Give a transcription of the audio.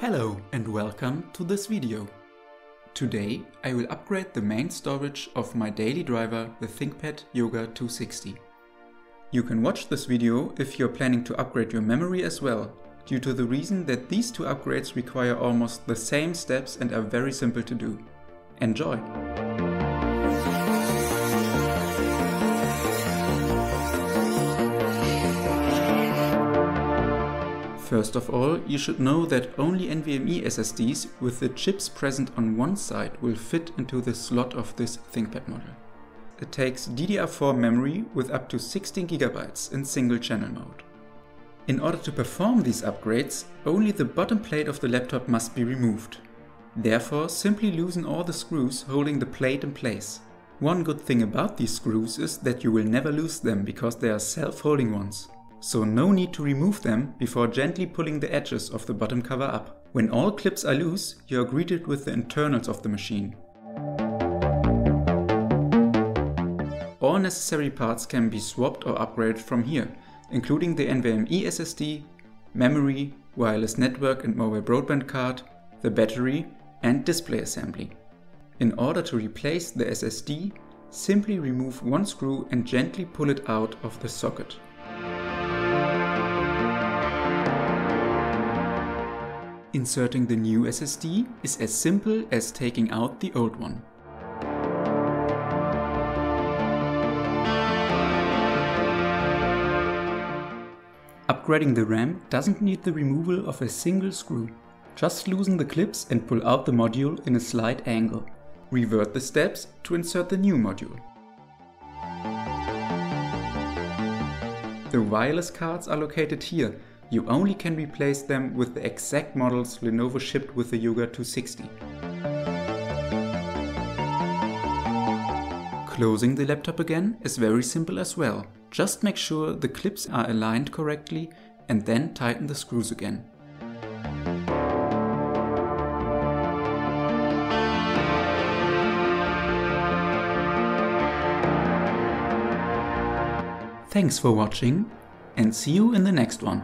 Hello and welcome to this video. Today I will upgrade the main storage of my daily driver, the ThinkPad Yoga 260. You can watch this video if you're planning to upgrade your memory as well, due to the reason that these two upgrades require almost the same steps and are very simple to do. Enjoy! First of all, you should know that only NVMe SSDs with the chips present on one side will fit into the slot of this ThinkPad model. It takes DDR4 memory with up to 16GB in single channel mode. In order to perform these upgrades, only the bottom plate of the laptop must be removed. Therefore, simply loosen all the screws holding the plate in place. One good thing about these screws is that you will never lose them because they are self-holding ones. So no need to remove them before gently pulling the edges of the bottom cover up. When all clips are loose, you are greeted with the internals of the machine. All necessary parts can be swapped or upgraded from here, including the NVMe SSD, memory, wireless network and mobile broadband card, the battery and display assembly. In order to replace the SSD, simply remove one screw and gently pull it out of the socket. Inserting the new SSD is as simple as taking out the old one. Upgrading the RAM doesn't need the removal of a single screw. Just loosen the clips and pull out the module in a slight angle. Revert the steps to insert the new module. The wireless cards are located here. You only can replace them with the exact models Lenovo shipped with the Yoga 260. Closing the laptop again is very simple as well. Just make sure the clips are aligned correctly and then tighten the screws again. Thanks for watching and see you in the next one.